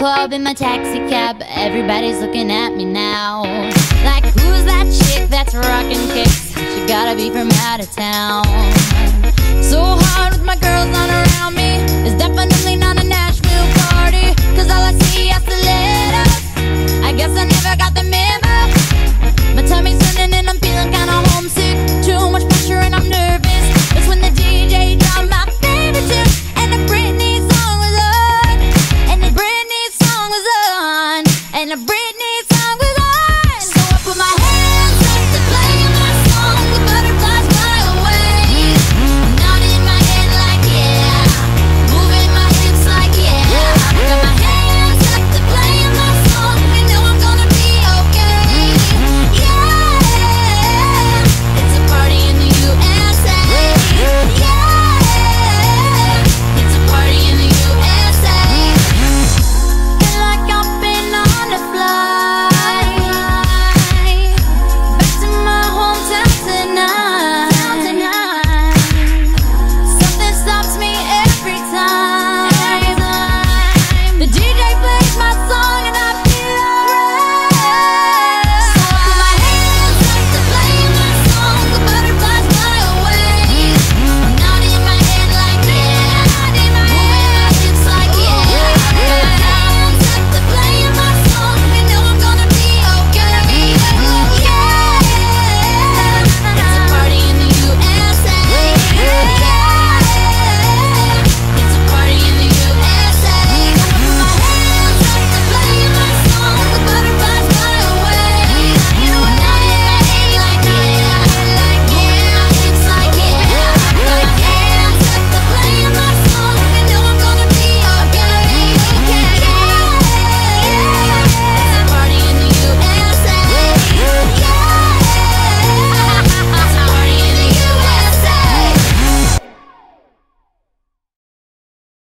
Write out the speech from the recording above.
club in my taxi cab. Everybody's looking at me now. Like, who's that chick that's rocking kicks? She gotta be from out of town. So hard with my girls on her and I bring